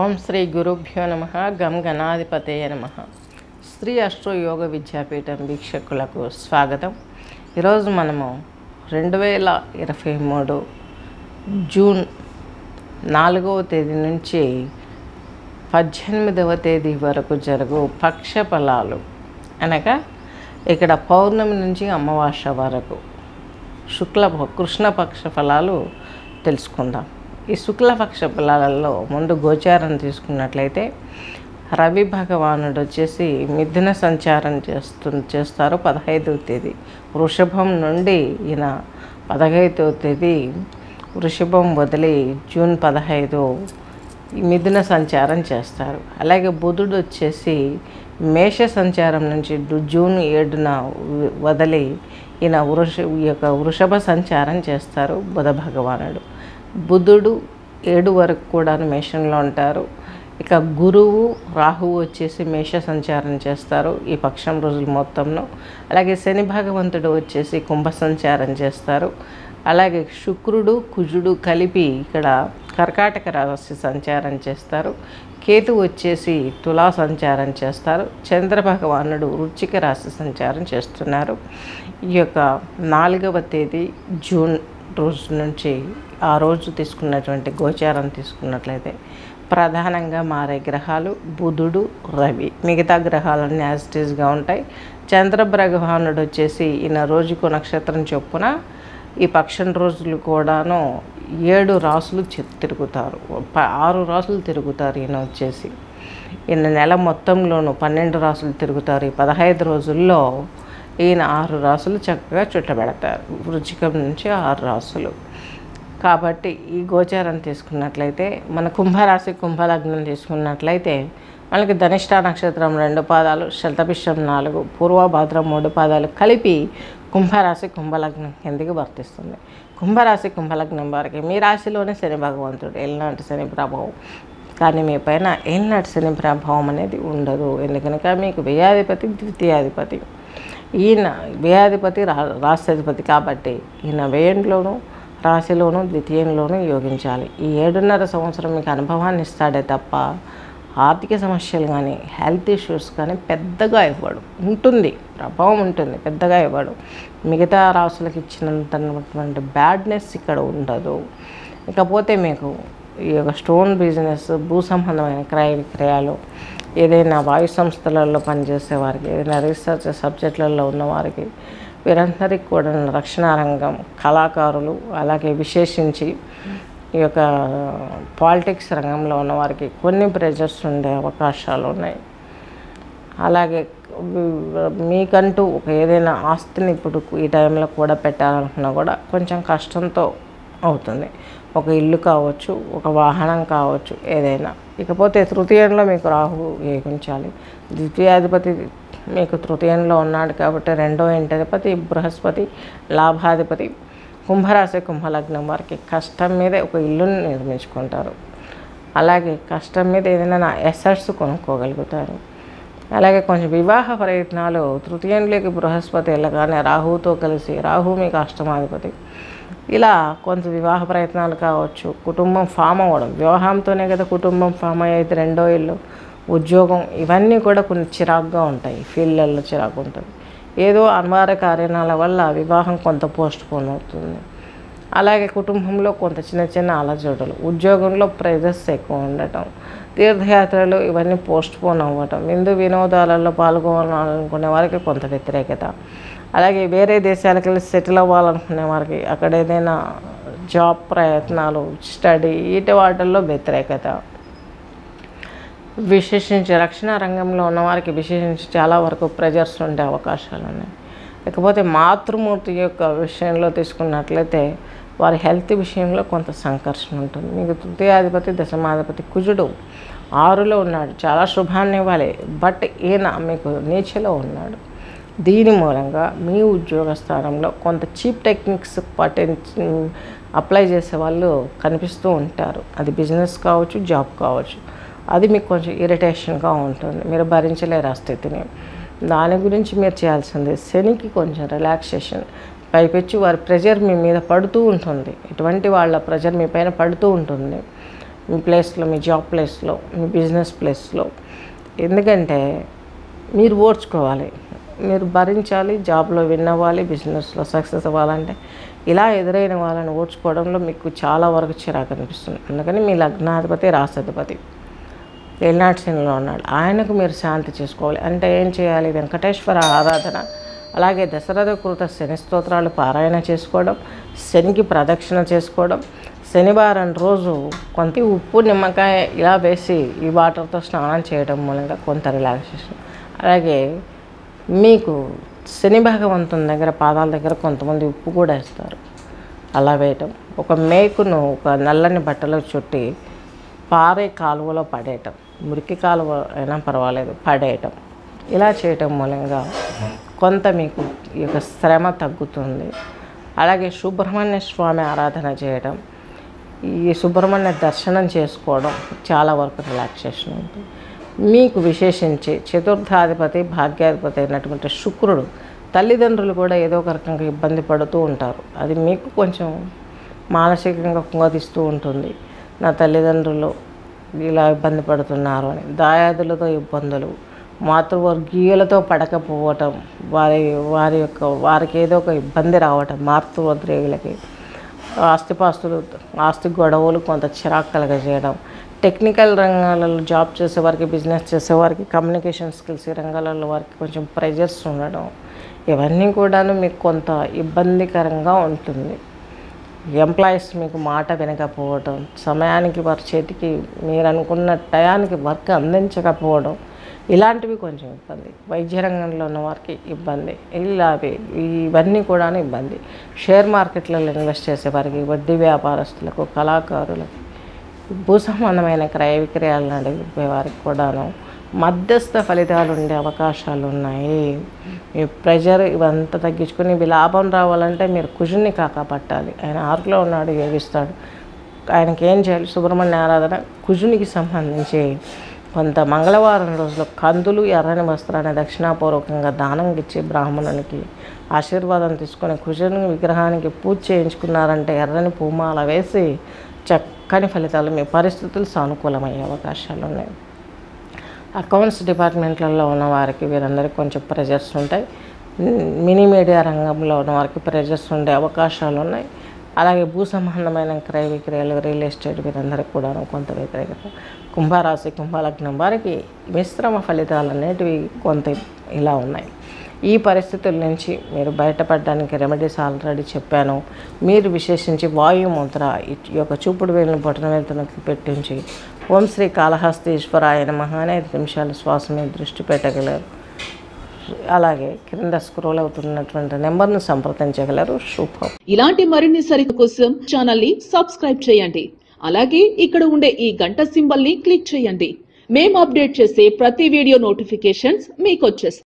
ఓం శ్రీ గురుభ్యో నమ గం గణాధిపతయ నమ. శ్రీ అష్టయోగ విద్యాపీఠం వీక్షకులకు స్వాగతం. ఈరోజు మనము రెండు వేల ఇరవై మూడు జూన్ నాలుగవ తేదీ నుంచి పద్దెనిమిదవ తేదీ వరకు జరుగు పక్ష ఫలాలు అనగా ఇక్కడ పౌర్ణమి నుంచి అమావాస్య వరకు శుక్ల కృష్ణపక్ష ఫలాలు తెలుసుకుందాం. ఈ శుక్లపక్ష ఫలాలలో ముందు గోచారం తీసుకున్నట్లయితే రవి భగవానుడు వచ్చేసి మిథున సంచారం చేస్తు చేస్తారు పదహైదవ తేదీ. వృషభం నుండి ఈయన పదహైదవ తేదీ వృషభం వదిలి జూన్ పదహైదు ఈ మిథున సంచారం చేస్తారు. అలాగే బుధుడు వచ్చేసి మేష సంచారం నుంచి జూన్ ఏడున వదిలి ఈయన వృష ఈ యొక్క వృషభ సంచారం చేస్తారు బుధ భగవానుడు. బుధుడు ఏడు వరకు కూడా మేషంలో ఉంటారు. ఇక గురువు రాహువు వచ్చేసి మేష సంచారం చేస్తారు ఈ పక్షం రోజుల మొత్తంలో అలాగే శని భగవంతుడు వచ్చేసి కుంభ సంచారం చేస్తారు. అలాగే శుక్రుడు కుజుడు కలిపి ఇక్కడ కర్కాటక రాశి సంచారం చేస్తారు. కేతు వచ్చేసి తులా సంచారం చేస్తారు. చంద్ర భగవానుడు వృచ్చిక రాశి సంచారం చేస్తున్నారు. ఈ యొక్క నాలుగవ తేదీ జూన్ రోజు నుంచి ఆ రోజు తీసుకున్నటువంటి గోచారం తీసుకున్నట్లయితే ప్రధానంగా మారే గ్రహాలు బుధుడు రవి. మిగతా గ్రహాలన్నీ యాజిటీజ్గా ఉంటాయి. చంద్ర వచ్చేసి ఈయన రోజుకు నక్షత్రం చొప్పున ఈ పక్షం రోజులు కూడాను ఏడు రాసులు తిరుగుతారు. ప- ఆరు రాసులు తిరుగుతారు ఈయన వచ్చేసి. ఈయన నెల మొత్తంలోనూ పన్నెండు రాసులు తిరుగుతారు. ఈ పదహైదు రోజుల్లో ఈయన ఆరు రాసులు చక్కగా చుట్టబెడతారు. వృచ్చికం నుంచి ఆరు రాసులు. కాబట్టి ఈ గోచారం తీసుకున్నట్లయితే మన కుంభరాశి కుంభలగ్నం తీసుకున్నట్లయితే మనకి ధనిష్ట నక్షత్రం రెండు పాదాలు శతభిషం నాలుగు పూర్వభాద్రం మూడు పాదాలు కలిపి కుంభరాశి కుంభలగ్నం కిందికి వర్తిస్తుంది. కుంభరాశి కుంభలగ్నం వారికి మీ రాశిలోనే శని భగవంతుడు. ఎల్నాటి శని ప్రభావం. కానీ మీ పైన ఏలినాటి శని ప్రభావం అనేది ఉండదు. ఎందుకనగా మీకు వ్యయాధిపతి ద్వితీయాధిపతి. ఈయన వ్యయాధిపతి రా రాష్ట్రాధిపతి కాబట్టి ఈయన వ్యయంలోనూ రాశిలోను ద్వితీయంలోనూ యోగించాలి. ఈ ఏడున్నర సంవత్సరం మీకు అనుభవాన్ని ఇస్తాడే తప్ప ఆర్థిక సమస్యలు కానీ హెల్త్ ఇష్యూస్ కానీ పెద్దగా ఇవ్వడు. ఉంటుంది ప్రభావం ఉంటుంది పెద్దగా ఇవ్వడు. మిగతా రాసులకు ఇచ్చినంతటువంటి బ్యాడ్నెస్ ఇక్కడ ఉండదు. ఇకపోతే మీకు ఈ యొక్క స్టోన్ బిజినెస్ భూ సంబంధమైన క్రయ విక్రయాలు ఏదైనా వాయు సంస్థలలో పనిచేసే వారికి ఏదైనా రీసెర్చ్ సబ్జెక్టులలో ఉన్నవారికి వీరందరికీ కూడా రక్షణ రంగం కళాకారులు అలాగే విశేషించి ఈ యొక్క పాలిటిక్స్ రంగంలో ఉన్నవారికి కొన్ని ప్రెజర్స్ ఉండే అవకాశాలు ఉన్నాయి. అలాగే మీకంటూ ఒక ఏదైనా ఆస్తిని ఇప్పుడు ఈ టైంలో కూడా పెట్టాలనుకున్నా కూడా కొంచెం కష్టంతో అవుతుంది. ఒక ఇల్లు కావచ్చు ఒక వాహనం కావచ్చు ఏదైనా. ఇకపోతే తృతీయంలో మీకు రాహు ఏగించాలి. ద్వితీయాధిపతి మీకు తృతీయంలో ఉన్నాడు కాబట్టి రెండో ఇంటధిపతి బృహస్పతి లాభాధిపతి కుంభరాశి కుంభలగ్నం వారికి కష్టం మీదే ఒక ఇల్లును నిర్మించుకుంటారు. అలాగే కష్టం మీద ఏదైనా ఎసెట్స్ కొనుక్కోగలుగుతారు. అలాగే కొంచెం వివాహ ప్రయత్నాలు తృతీయంలోకి బృహస్పతి వెళ్ళగానే రాహువుతో కలిసి రాహు మీకు అష్టమాధిపతి. ఇలా కొంత వివాహ ప్రయత్నాలు కావచ్చు. కుటుంబం ఫామ్ అవ్వడం. వివాహంతోనే కదా కుటుంబం ఫామ్ అయ్యేది. రెండో ఇల్లు ఉద్యోగం ఇవన్నీ కూడా కొన్ని చిరాకుగా ఉంటాయి. ఫీల్డ్లలో చిరాకు ఉంటుంది. ఏదో అనివార్య కారణాల వల్ల వివాహం కొంత పోస్ట్ పోన్ అవుతుంది. అలాగే కుటుంబంలో కొంత చిన్న చిన్న అలజడులు ఉద్యోగంలో ప్రెజర్స్ ఎక్కువ ఉండటం తీర్థయాత్రలు ఇవన్నీ పోస్ట్ పోన్ అవ్వటం విందు వినోదాలలో పాల్గొనాలనుకునే వారికి కొంత వ్యతిరేకత. అలాగే వేరే దేశాలకు వెళ్ళి సెటిల్ అవ్వాలనుకునే వారికి అక్కడ ఏదైనా జాబ్ ప్రయత్నాలు స్టడీ వీటి వాటిల్లో వ్యతిరేకత. విశేషించి రక్షణ రంగంలో ఉన్నవారికి విశేషించి చాలా వరకు ప్రెజర్స్ ఉండే అవకాశాలు ఉన్నాయి. లేకపోతే మాతృమూర్తి యొక్క విషయంలో తీసుకున్నట్లయితే వారి హెల్త్ విషయంలో కొంత సంకర్షణ ఉంటుంది. మీకు తృతీయాధిపతి దశమాధిపతి కుజుడు ఆరులో ఉన్నాడు. చాలా శుభాన్ని ఇవ్వాలి. బట్ ఈయన మీకు నీచలో ఉన్నాడు. దీని మూలంగా మీ ఉద్యోగ స్థానంలో కొంత చీప్ టెక్నిక్స్ పటెన్ అప్లై చేసే వాళ్ళు కనిపిస్తూ ఉంటారు. అది బిజినెస్ కావచ్చు జాబ్ కావచ్చు. అది మీకు కొంచెం ఇరిటేషన్గా ఉంటుంది. మీరు భరించలేరు ఆ స్థితిని. దాని గురించి మీరు చేయాల్సింది శనికి కొంచెం రిలాక్సేషన్. పైపెచ్చి వారి ప్రెజర్ మీ మీద పడుతూ ఉంటుంది. ఇటువంటి వాళ్ళ ప్రెజర్ మీ పైన పడుతూ ఉంటుంది. మీ ప్లేస్లో మీ జాబ్ ప్లేస్లో మీ బిజినెస్ ప్లేస్లో. ఎందుకంటే మీరు ఓర్చుకోవాలి. మీరు భరించాలి జాబ్లో విన్ అవ్వాలి బిజినెస్లో సక్సెస్ అవ్వాలంటే ఇలా ఎదురైన వాళ్ళని ఓడ్చుకోవడంలో మీకు చాలా వరకు చిరాకు అనిపిస్తుంది. అందుకని మీ లగ్నాధిపతి రాసాధిపతి ఏలినాటి శనిలో ఉన్నాడు. ఆయనకు మీరు శాంతి చేసుకోవాలి. అంటే ఏం చేయాలి? వెంకటేశ్వర ఆరాధన అలాగే దశరథ కృత శని స్తోత్రాలు పారాయణ చేసుకోవడం శనికి ప్రదక్షిణ చేసుకోవడం శనివారం రోజు కొంత ఉప్పు నిమ్మకాయ ఇలా వేసి ఈ వాటర్తో స్నానం చేయడం మూలంగా కొంత రిలాక్సేషన్ అలాగే మీకు శని భగవంతుని దగ్గర పాదాల దగ్గర కొంతమంది ఉప్పు కూడా వేస్తారు. అలా వేయటం. ఒక మేకును ఒక నల్లని బట్టలో చుట్టి పారే కాలువలో పడేయటం. మురికి కాలువ అయినా పర్వాలేదు పడేయటం. ఇలా చేయటం మూలంగా కొంత మీకు ఈ యొక్క శ్రమ తగ్గుతుంది. అలాగే సుబ్రహ్మణ్య స్వామి ఆరాధన చేయడం ఈ సుబ్రహ్మణ్య దర్శనం చేసుకోవడం చాలా వరకు రిలాక్సేషన్ ఉంటుంది. మీకు విశేషించి చతుర్థాధిపతి భాగ్యాధిపతి అయినటువంటి శుక్రుడు తల్లిదండ్రులు కూడా ఏదో ఒక రకంగా ఇబ్బంది పడుతూ ఉంటారు. అది మీకు కొంచెం మానసికంగా కుంగదీస్తూ ఉంటుంది. నా తల్లిదండ్రులు ఇలా ఇబ్బంది పడుతున్నారు అని. దాయాదులతో ఇబ్బందులు మాతృవర్గీయులతో పడకపోవటం వారి వారి యొక్క వారికి ఏదో ఒక ఇబ్బంది రావటం మాతృవర్గీయులకి ఆస్తిపాస్తులు ఆస్తి గొడవలు కొంత చిరాకు కలగజేయడం టెక్నికల్ రంగాలలో జాబ్ చేసేవారికి బిజినెస్ చేసేవారికి కమ్యూనికేషన్ స్కిల్స్ ఈ రంగాలలో వారికి కొంచెం ప్రెజర్స్ ఉండడం ఇవన్నీ కూడాను మీకు కొంత ఇబ్బందికరంగా ఉంటుంది. ఎంప్లాయీస్ మీకు మాట వినకపోవడం సమయానికి వారి చేతికి మీరు అనుకున్న టయానికి వర్క్ అందించకపోవడం ఇలాంటివి కొంచెం ఇబ్బంది. వైద్య రంగంలో ఉన్న వారికి ఇబ్బంది. ఇలా ఇవన్నీ కూడా ఇబ్బంది. షేర్ మార్కెట్లలో ఇన్వెస్ట్ చేసే వారికి వడ్డీ వ్యాపారస్తులకు కళాకారులకు భూ సంబంధమైన క్రయ విక్రయాలు నడిపే వారికి కూడాను మధ్యస్థ ఫలితాలు ఉండే అవకాశాలు ఉన్నాయి. మీ ప్రెషర్ ఇవంతా తగ్గించుకుని ఇవి లాభం రావాలంటే మీరు కుజుని కాకపట్టాలి ఆయన ఆరులో ఉన్నాడు యోగిస్తాడు. ఆయనకి ఏం చేయాలి? సుబ్రహ్మణ్య ఆరాధన కుజునికి సంబంధించి కొంత మంగళవారం రోజులో కందులు ఎర్రని వస్త్రాన్ని దక్షిణాపూర్వకంగా దానం ఇచ్చి బ్రాహ్మణునికి ఆశీర్వాదం తీసుకొని కుజుని విగ్రహానికి పూజ చేయించుకున్నారంటే ఎర్రని పూమాల వేసి చక్కని ఫలితాలు మీ పరిస్థితులు సానుకూలమయ్యే అవకాశాలు ఉన్నాయి. అకౌంట్స్ డిపార్ట్మెంట్లలో ఉన్న వారికి వీరందరికీ కొంచెం ప్రెజర్స్ ఉంటాయి. మినీ మీడియా రంగంలో ఉన్న వారికి ప్రెజర్స్ ఉండే అవకాశాలు ఉన్నాయి. అలాగే భూ సంబంధమైన క్రయ విక్రయాలు రియల్ ఎస్టేట్ వీరందరికీ కూడా కొంత వ్యతిరేకత. కుంభరాశి కుంభలగ్నం వారికి మిశ్రమ ఫలితాలు అనేటివి కొంత ఇలా ఉన్నాయి. ఈ పరిస్థితుల నుంచి మీరు బయటపడడానికి రెమెడీస్ ఆల్రెడీ చెప్పాను. మీరు విశేషించి వాయు ముద్ర ఈ యొక్క చూపుడు వేలిన బొటన వెళ్తున్నట్లు పెట్టించి ఓం శ్రీ కాళహస్తీశ్వరాయ నమః అని ఐదు నిమిషాలు శ్వాస మీద దృష్టి పెట్టగలరు. అలాగే క్రింద స్క్రోల్ అవుతున్నటువంటి నెంబర్ను సంప్రదించగలరు. శుభం. ఇలాంటి మరిన్ని సరిత కోసం ఛానల్ని సబ్స్క్రైబ్ చేయండి. అలాగే ఇక్కడ ఉండే ఈ గంట సింబల్ని క్లిక్ చేయండి. మేము అప్డేట్ చేసే ప్రతి వీడియో నోటిఫికేషన్స్ మీకు వచ్చేస్తాయి.